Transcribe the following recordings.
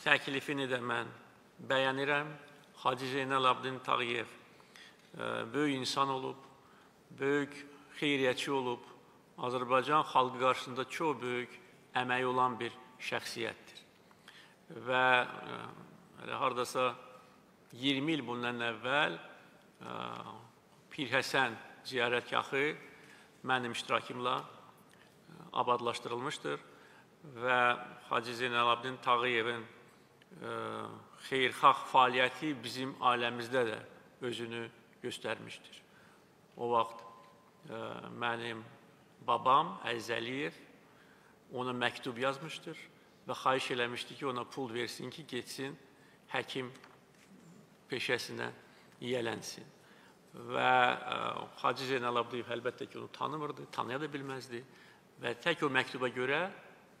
təklifini də mən bəyənirəm. Hacı Zeynəl Abdin Tağıyev e, böyük insan olub, böyük xeyriyyətçi olub, Azərbaycan xalqı qarşısında çox böyük əməyi olan bir şəxsiyyətdir. Və e, hələ hardasa 20 il bundan əvvəl e, Pir Həsən ziyarətgahı mənim iştirakımla abadlaşdırılmışdır və Hacı Zeynalabdin Tağıyevin e, xeyirxah fəaliyyəti bizim ailəmizdə də özünü göstərmişdir. O vaxt e, mənim babam Əziz Əliyev ona məktub yazmışdır və xahiş eləmişdi ki, ona pul versin ki, getsin həkim peşəsinə yiyələnsin. Və ə, Hacı Zeynal Abduyev əlbəttə ki, onu tanımırdı, tanıya da bilməzdi və tək o məktuba görə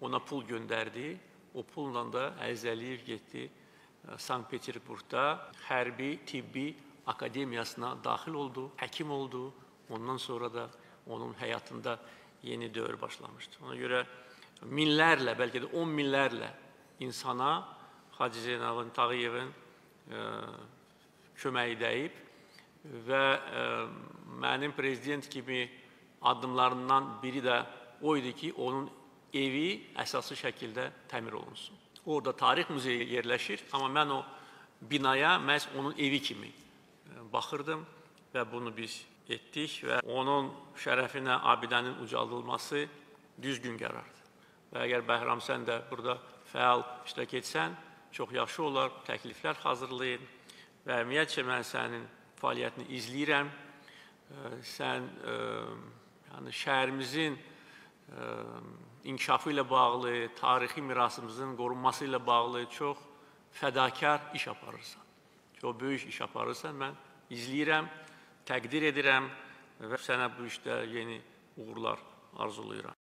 ona pul göndərdi. O pulla da Əziz Əliyev getdi Sankt Peterburqda hərbi tibbi akademiyasına daxil oldu, həkim oldu. Ondan sonra da onun həyatında yeni dövr başlamışdı. Ona görə minlərlə, bəlkə də 10 minlərlə insana Hacı Zeynalın Tağıyevin ə, köməyi dəyib və ə, mənim prezident kimi addımlarından biri də o idi ki, onun evi əsaslı şəkildə təmir olunsun. Orada tarix muzeyi yerləşir, amma mən o binaya məhz onun evi kimi baxırdım və bunu biz etdik və onun şərəfinə abidənin ucaldılması düzgün qərardır. Və əgər Bəhram sən də burada fəal iştirak etsən, çox yaxşı olar, təkliflər hazırlayın və ümumiyyətcə mən sənin fəaliyyətini izləyirəm. Sən yəni şəhərimizin inkişafı ilə bağlı, tarixi mirasımızın qorunması ilə bağlı çox fədakar iş aparırsan. Çox böyük iş aparırsan. Mən izləyirəm, təqdir edirəm və sənə bu işdə yeni uğurlar arzulayıram.